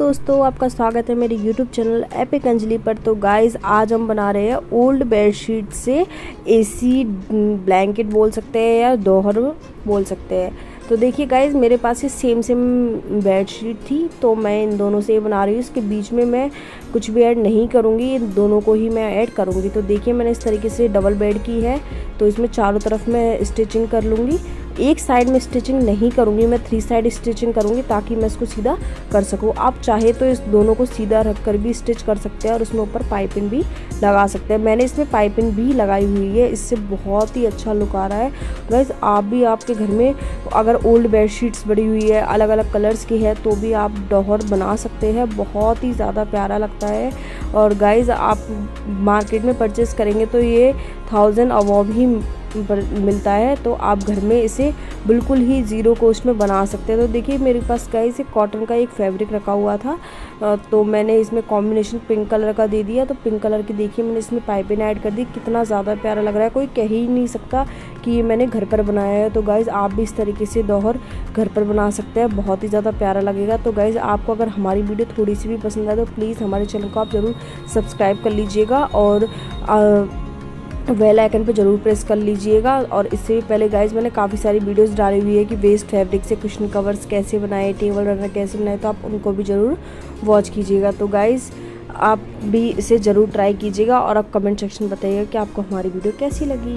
दोस्तों, आपका स्वागत है मेरे यूट्यूब चैनल एपिक अंजलि पर। तो गाइस आज हम बना रहे हैं ओल्ड बेडशीट से एसी ब्लैंकेट बोल सकते हैं या दोहर बोल सकते हैं। तो देखिए गाइज़ मेरे पास ये सेम सेम बेडशीट थी तो मैं इन दोनों से ये बना रही हूँ। इसके बीच में मैं कुछ भी ऐड नहीं करूँगी, इन दोनों को ही मैं ऐड करूँगी। तो देखिए मैंने इस तरीके से डबल बेड की है तो इसमें चारों तरफ़ मैं स्टिचिंग कर लूँगी। एक साइड में स्टिचिंग नहीं करूँगी, मैं थ्री साइड स्टिचिंग करूँगी ताकि मैं इसको सीधा कर सकूँ। आप चाहे तो इस दोनों को सीधा रख कर भी स्टिच कर सकते हैं और उसमें ऊपर पाइपिंग भी लगा सकते हैं। मैंने इसमें पाइपिंग भी लगाई हुई है, इससे बहुत ही अच्छा लुक आ रहा है। गैस आप भी आपके घर में अगर ओल्ड बेड शीट्स बड़ी हुई है अलग अलग कलर्स की है तो भी आप डोहर बना सकते हैं। बहुत ही ज़्यादा प्यारा लगता है। और गाइज़ आप मार्केट में परचेज़ करेंगे तो ये थाउज़ेंड अवॉव ही मिलता है तो आप घर में इसे बिल्कुल ही ज़ीरो कॉस्ट में बना सकते हैं। तो देखिए मेरे पास गाइस से कॉटन का एक फैब्रिक रखा हुआ था तो मैंने इसमें कॉम्बिनेशन पिंक कलर का दे दिया। तो पिंक कलर की देखिए मैंने इसमें पाइपिंग ऐड कर दी। कितना ज़्यादा प्यारा लग रहा है कोई कह ही नहीं सकता कि ये मैंने घर पर बनाया है। तो गाइज़ आप भी इस तरीके से दोहर घर पर बना सकते हैं बहुत ही ज़्यादा प्यारा लगेगा। तो गाइज़ आपको अगर हमारी वीडियो थोड़ी सी भी पसंद आए तो प्लीज़ हमारे चैनल को आप ज़रूर सब्सक्राइब कर लीजिएगा और आ, वेल आइकन पर ज़रूर प्रेस कर लीजिएगा और इससे भी पहले गाइज़ मैंने काफ़ी सारी वीडियोस डाली हुई है कि वेस्ट फैब्रिक से कुशन कवर्स कैसे बनाए टेबल रनर कैसे बनाए तो आप उनको भी ज़रूर वॉच कीजिएगा। तो गाइज़ आप भी इसे ज़रूर ट्राई कीजिएगा और आप कमेंट सेक्शन बताइएगा कि आपको हमारी वीडियो कैसी लगी।